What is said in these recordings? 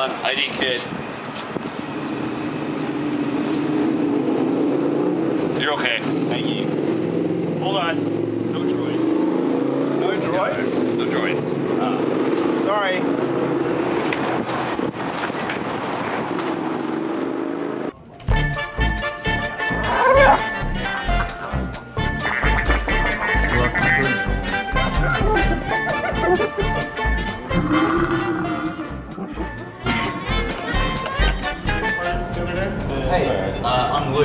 on ID Kid. You're okay. Thank you. Hold on. No droids. No droids? No droids. Uh, sorry.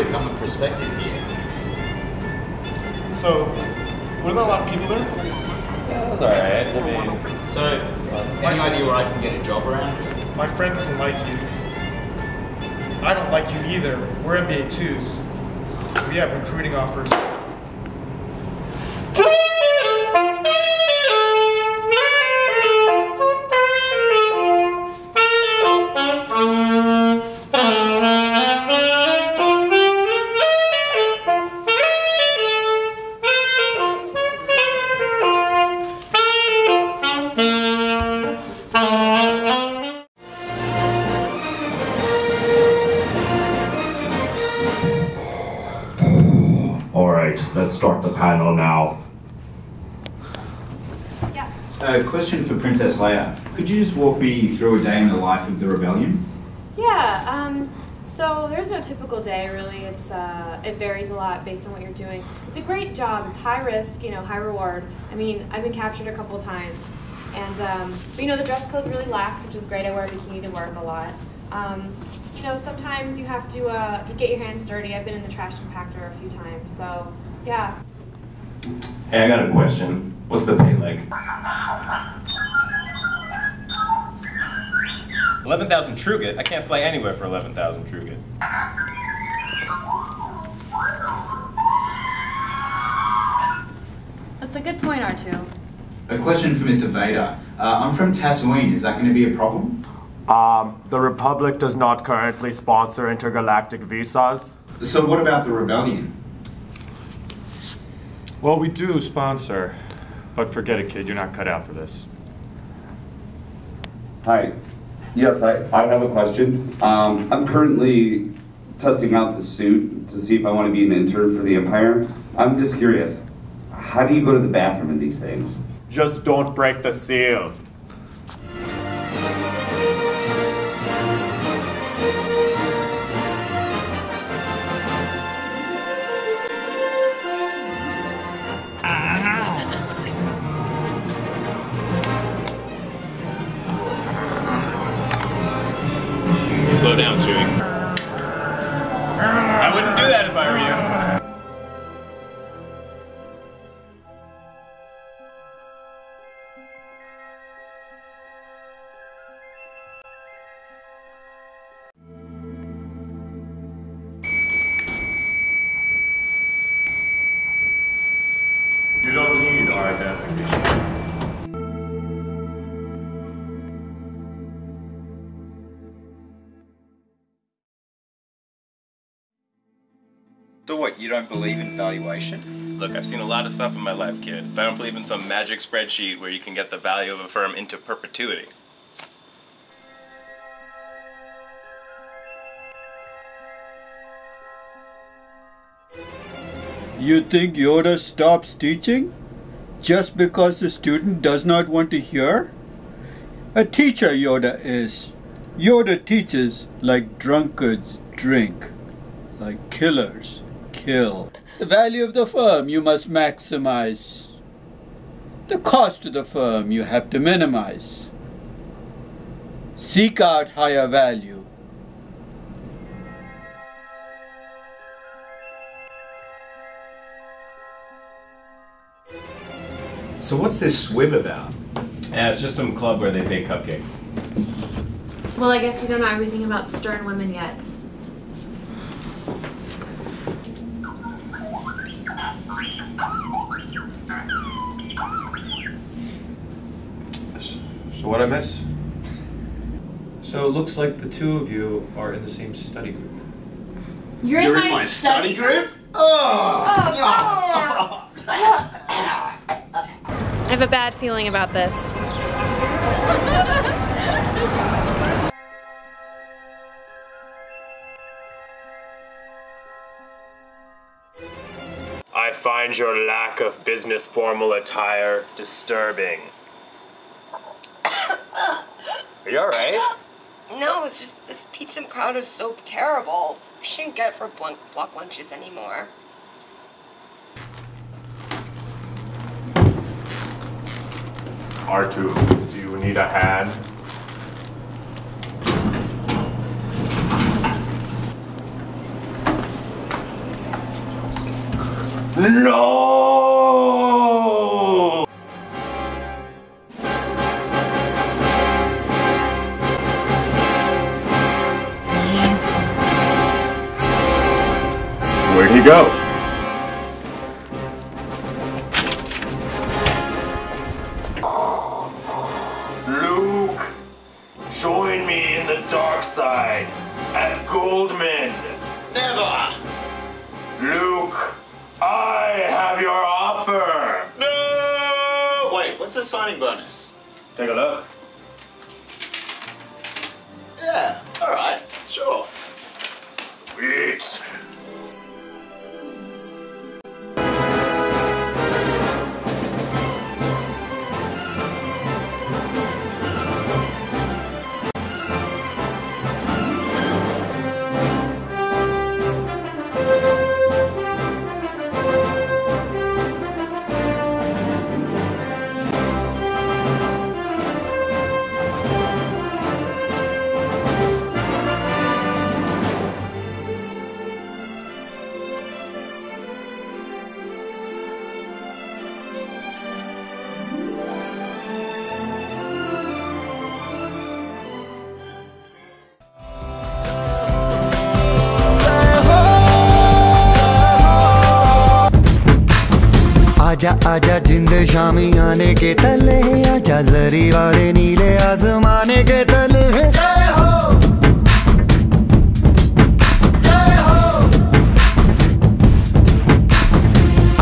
I'm Luke. I'm a prospective here. So, were there a lot of people there? Yeah, that was alright. I mean, So, any idea where I can get a job around here? My friend doesn't like you. I don't like you either. We're MBA 2s. We have recruiting offers. Start the panel now. Yeah. A question for Princess Leia. Could you just walk me through a day in the life of the rebellion? Yeah. Um, so there's no typical day really. It's uh, it varies a lot based on what you're doing. It's a great job. It's high risk, you know, high reward. I mean, I've been captured a couple times, and um, but you know the dress code's really lax, which is great. I wear a bikini to work a lot. Um, you know, sometimes you have to uh, get your hands dirty. I've been in the trash compactor a few times, so yeah. Hey, I got a question. What's the pay like? 11,000 Trugut? I can't fly anywhere for 11,000 Trugut. That's a good point, R2. A question for Mr. Vader. Uh, I'm from Tatooine. Is that going to be a problem? Um, the Republic does not currently sponsor intergalactic visas. So what about the rebellion? Well, we do sponsor, but forget it, kid. You're not cut out for this. Hi. Yes, I, I have a question. Um, I'm currently testing out the suit to see if I want to be an intern for the Empire. I'm just curious, how do you go to the bathroom in these things? Just don't break the seal. Need our identification. So what, you don't believe in valuation? Look, I've seen a lot of stuff in my life, kid, but I don't believe in some magic spreadsheet where you can get the value of a firm into perpetuity. You think Yoda stops teaching just because the student does not want to hear? A teacher Yoda is. Yoda teaches like drunkards drink, like killers kill. The value of the firm you must maximize. The cost of the firm you have to minimize. Seek out higher value. So what's this SWIB about? Yeah, it's just some club where they bake cupcakes. Well, I guess you don't know everything about stern women yet. So what I miss? So it looks like the two of you are in the same study group. You're, in, my, study, group? Oh! Oh, oh. I have a bad feeling about this. I find your lack of business formal attire disturbing. Are you alright? No, it's just this pizza crowd is so terrible. We shouldn't get it for block, block lunches anymore. R2, do you need a hand? No! Where'd he go? Offer. No! Wait, what's the signing bonus? Take a look. आजा आजा जिंद शामी आने के तले आजा जरी वाले नीले आजमाने के तले जय हो। जय हो।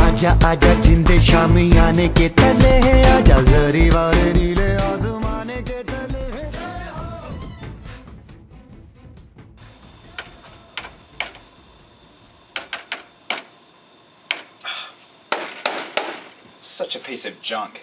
आजा आजा जिंद शामी आने के तले आजा जरी वाले piece of junk.